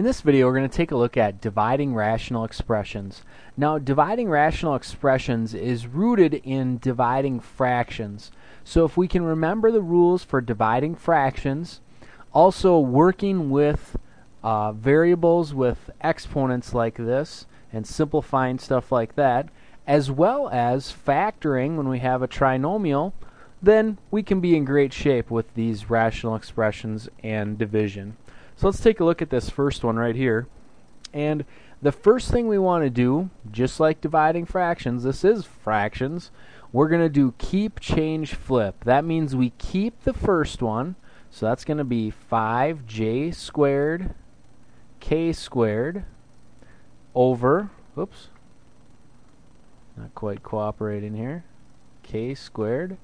In this video we're going to take a look at dividing rational expressions. Now dividing rational expressions is rooted in dividing fractions. So if we can remember the rules for dividing fractions, also working with uh, variables with exponents like this and simplifying stuff like that, as well as factoring when we have a trinomial, then we can be in great shape with these rational expressions and division. So let's take a look at this first one right here. And the first thing we want to do, just like dividing fractions, this is fractions, we're going to do keep, change, flip. That means we keep the first one, so that's going to be 5j squared k squared over, oops, not quite cooperating here, k squared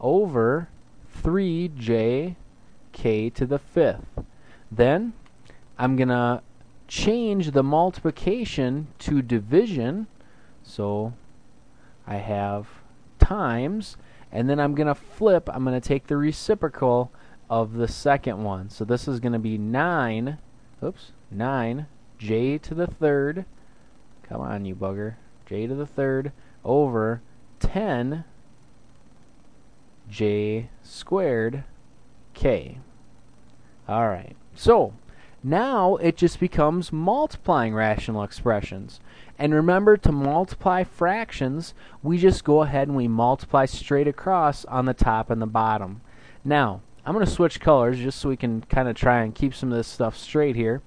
over 3j k to the fifth. Then I'm going to change the multiplication to division. So I have times, and then I'm going to flip, I'm going to take the reciprocal of the second one. So this is going to be 9, oops, 9, j to the third, come on you bugger, j to the third, over 10 j squared k. Alright. So, now it just becomes multiplying rational expressions. And remember, to multiply fractions, we just go ahead and we multiply straight across on the top and the bottom. Now, I'm going to switch colors just so we can kind of try and keep some of this stuff straight here.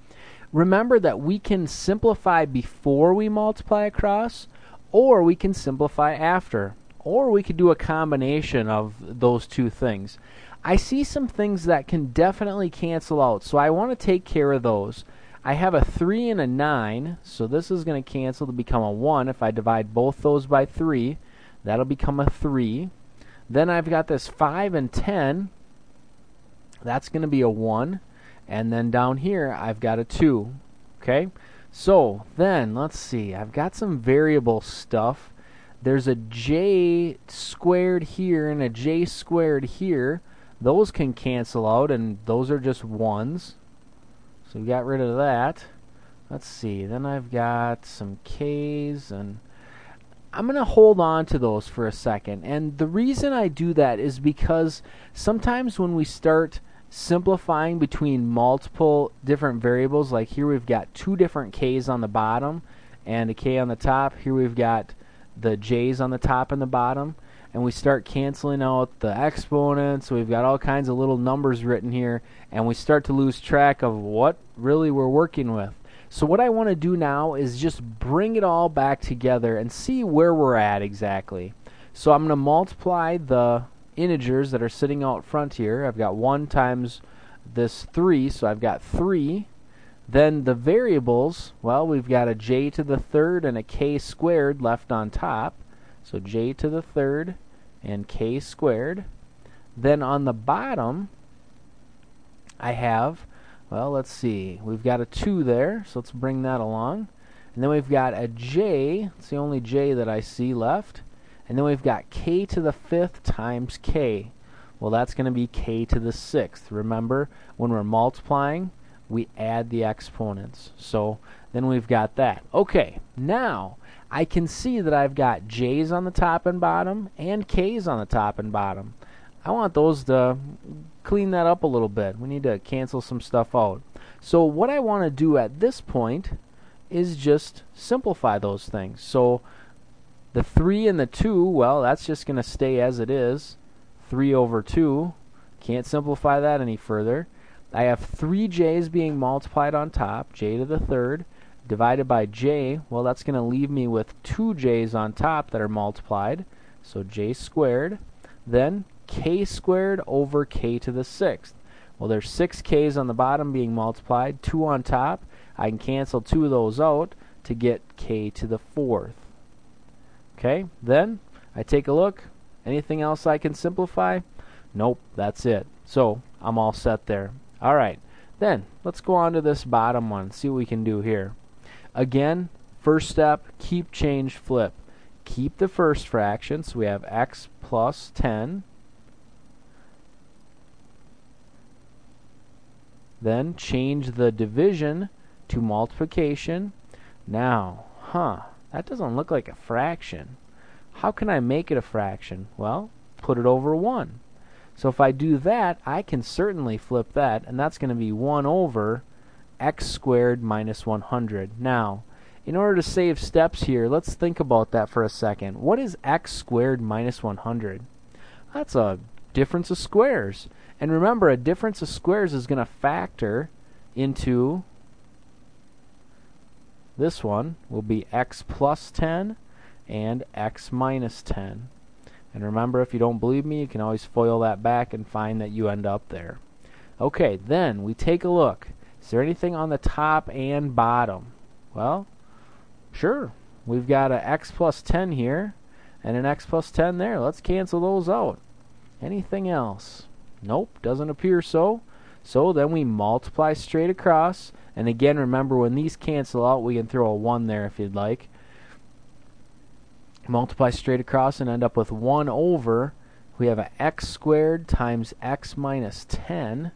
Remember that we can simplify before we multiply across, or we can simplify after, or we could do a combination of those two things. I see some things that can definitely cancel out, so I want to take care of those. I have a 3 and a 9, so this is going to cancel to become a 1. If I divide both those by 3, that'll become a 3. Then I've got this 5 and 10, that's going to be a 1. And then down here, I've got a 2. Okay? So, then, let's see. I've got some variable stuff. There's a j squared here and a j squared here. Those can cancel out and those are just ones. So we got rid of that. Let's see. Then I've got some K's and I'm going to hold on to those for a second. And the reason I do that is because sometimes when we start simplifying between multiple different variables like here we've got two different K's on the bottom and a K on the top here we've got the J's on the top and the bottom and we start canceling out the exponents. We've got all kinds of little numbers written here, and we start to lose track of what really we're working with. So what I want to do now is just bring it all back together and see where we're at exactly. So I'm going to multiply the integers that are sitting out front here. I've got 1 times this 3, so I've got 3. Then the variables, well, we've got a j to the third and a k squared left on top. So j to the third and k squared. Then on the bottom, I have, well, let's see, we've got a 2 there, so let's bring that along. And then we've got a j, it's the only j that I see left. And then we've got k to the fifth times k. Well, that's going to be k to the sixth. Remember, when we're multiplying, we add the exponents. So then we've got that. Okay, now I can see that I've got J's on the top and bottom and K's on the top and bottom. I want those to clean that up a little bit. We need to cancel some stuff out. So what I want to do at this point is just simplify those things. So the 3 and the 2, well, that's just going to stay as it is. 3 over 2. Can't simplify that any further. I have 3 j's being multiplied on top, j to the third divided by j, well that's going to leave me with two j's on top that are multiplied, so j squared, then k squared over k to the sixth. Well there's six k's on the bottom being multiplied, two on top, I can cancel two of those out to get k to the fourth. Okay, then I take a look, anything else I can simplify? Nope, that's it. So I'm all set there. Alright, then let's go on to this bottom one, see what we can do here. Again, first step, keep, change, flip. Keep the first fraction, so we have x plus 10. Then change the division to multiplication. Now, huh, that doesn't look like a fraction. How can I make it a fraction? Well, put it over 1. So if I do that, I can certainly flip that, and that's going to be 1 over x squared minus 100. Now, in order to save steps here, let's think about that for a second. What is x squared minus 100? That's a difference of squares. And remember, a difference of squares is going to factor into this one will be x plus 10 and x minus 10. And remember, if you don't believe me, you can always FOIL that back and find that you end up there. Okay, then we take a look. Is there anything on the top and bottom? Well, sure. We've got an x plus 10 here and an x plus 10 there. Let's cancel those out. Anything else? Nope, doesn't appear so. So then we multiply straight across. And again, remember when these cancel out, we can throw a 1 there if you'd like. Multiply straight across and end up with 1 over. We have an x squared times x minus 10.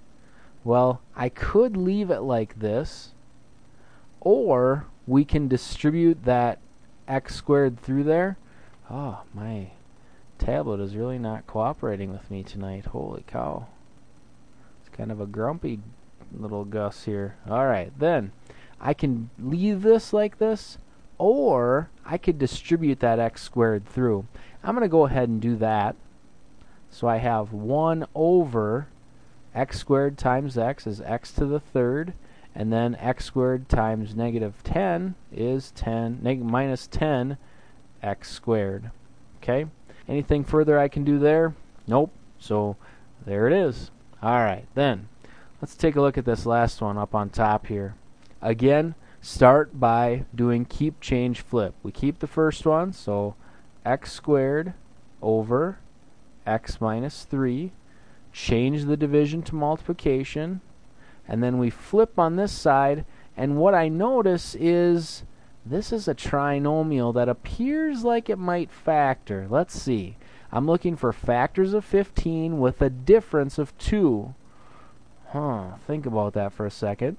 Well, I could leave it like this. Or we can distribute that x squared through there. Oh, my tablet is really not cooperating with me tonight. Holy cow. It's kind of a grumpy little Gus here. Alright, then I can leave this like this, or I could distribute that x squared through. I'm going to go ahead and do that. So I have 1 over x squared times x is x to the third, and then x squared times negative 10 is 10 minus 10 x squared. Okay? Anything further I can do there? Nope. So there it is. Alright, then let's take a look at this last one up on top here. Again, start by doing keep change flip. We keep the first one, so x squared over x minus 3. Change the division to multiplication. And then we flip on this side, and what I notice is this is a trinomial that appears like it might factor. Let's see. I'm looking for factors of 15 with a difference of 2. Huh, think about that for a second.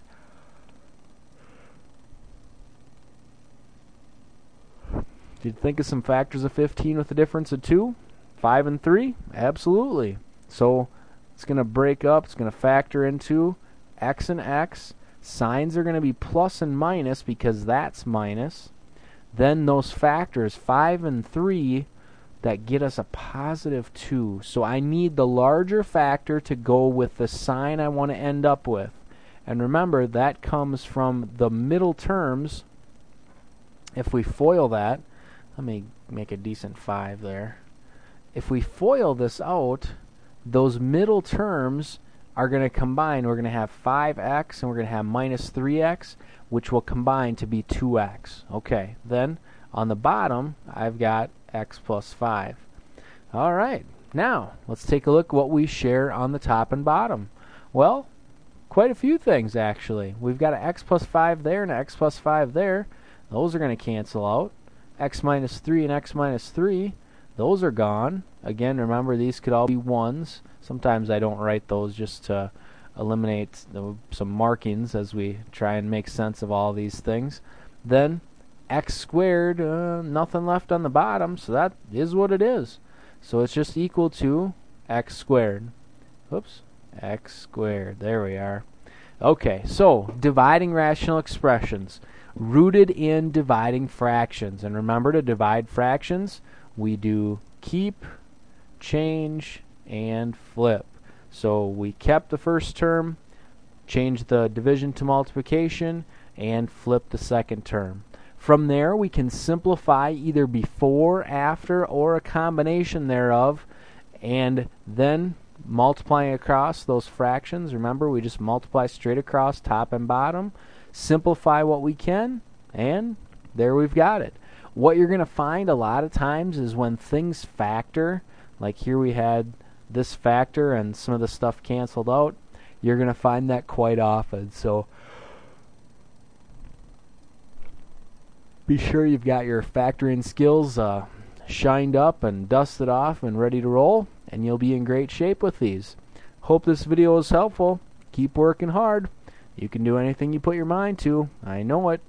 You think of some factors of 15 with a difference of 2? 5 and 3? Absolutely. So it's going to break up, it's going to factor into x and x. Signs are going to be plus and minus because that's minus. Then those factors, 5 and 3, that get us a positive 2. So I need the larger factor to go with the sign I want to end up with. And remember, that comes from the middle terms. If we FOIL that, let me make a decent 5 there. If we FOIL this out, those middle terms are going to combine. We're going to have 5x and we're going to have minus 3x, which will combine to be 2x. Okay, then on the bottom, I've got x plus 5. All right, now let's take a look what we share on the top and bottom. Well, quite a few things actually. We've got an x plus 5 there and an x plus 5 there. Those are going to cancel out. X minus 3 and x minus 3, those are gone. Again, remember these could all be 1s. Sometimes I don't write those just to eliminate the, some markings as we try and make sense of all these things. Then x squared, uh, nothing left on the bottom, so that is what it is. So it's just equal to x squared. Oops, x squared. There we are. Okay, so dividing rational expressions rooted in dividing fractions. And remember to divide fractions, we do keep, change, and flip. So we kept the first term, changed the division to multiplication, and flipped the second term. From there, we can simplify either before, after, or a combination thereof, and then multiplying across those fractions. Remember, we just multiply straight across top and bottom, simplify what we can, and there we've got it. What you're going to find a lot of times is when things factor, like here we had this factor and some of the stuff canceled out, you're going to find that quite often. So be sure you've got your factoring skills uh, shined up and dusted off and ready to roll, and you'll be in great shape with these. Hope this video was helpful. Keep working hard. You can do anything you put your mind to. I know it.